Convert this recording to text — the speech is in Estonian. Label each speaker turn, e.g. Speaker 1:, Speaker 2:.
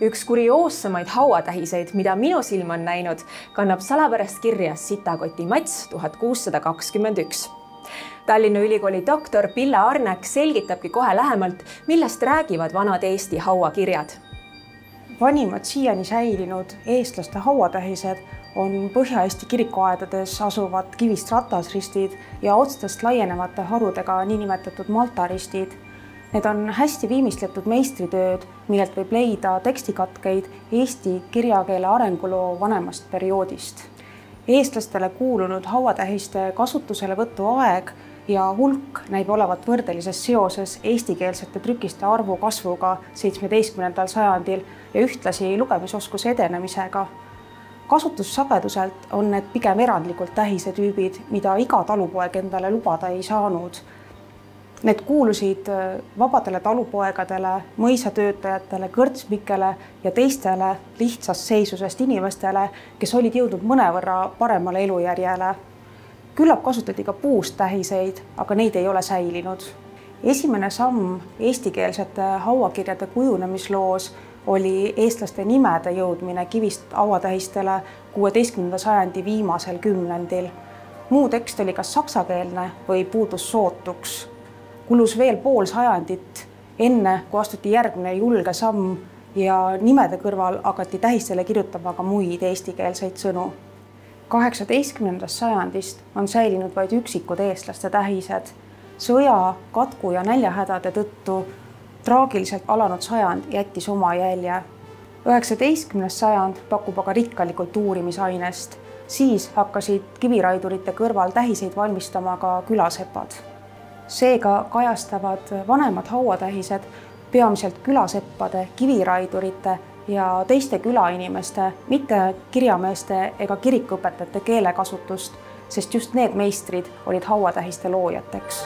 Speaker 1: üks kurioossemaid hauatähiseid, mida minu silm on näinud, kannab salapärast kirja Sitakoti Mats tuhat kuussada kakskümmend üks. Tallinna Ülikooli doktor Pille Arnek selgitabki kohe lähemalt, millest räägivad vanad Eesti hauakirjad.
Speaker 2: vanimad siiani säilinud eestlaste hauatähised on Põhja-Eesti kirikuaedades asuvad kivist ratasristid ja otstest laienevate harudega niinimetatud maltaristid Need on hästi viimistletud meistritööd, millelt võib leida tekstikatkeid eesti kirjakeele arenguloo vanemast perioodist. eestlastele kuulunud hauatähiste kasutuselevõtu aeg ja hulk näib olevat võrdelises seoses eestikeelsete trükiste arvu kasvuga seitsmeteistkümnendal sajandil ja ühtlasi lugemisoskuse edenemisega. kasutussageduselt on need pigem erandlikult tähisetüübid, mida iga talupoeg endale lubada ei saanud Need kuulusid äh, vabadele talupoegadele, mõisatöötajatele, kõrtsmikele ja teistele lihtsast seisusest inimestele, kes olid jõudnud mõnevõrra paremale elujärjele. küllap kasutati ka puust tähiseid, aga neid ei ole säilinud. esimene samm eestikeelsete hauakirjade kujunemisloos oli eestlaste nimede jõudmine kivist hauatähistele kuueteistkümnenda sajandi viimasel kümnendil. muu tekst oli kas saksakeelne või puudus sootuks kulus veel pool sajandit, enne kui astuti järgmine julge samm ja nimede kõrval hakati tähistele kirjutama ka muid eestikeelseid sõnu. kaheksateistkümnendast sajandist on säilinud vaid üksikud eestlaste tähised. sõja, katku ja näljahädade tõttu traagiliselt alanud sajand jättis oma jälje. üheksateistkümnes sajand pakub aga rikkalikult uurimisainest, siis hakkasid kiviraidurite kõrval tähiseid valmistama ka külasepad seega kajastavad vanemad hauatähised peamiselt külaseppade, kiviraidurite ja teiste külainimeste, mitte kirjameeste ega kirikuõpetajate keelekasutust, sest just need meistrid olid hauatähiste loojateks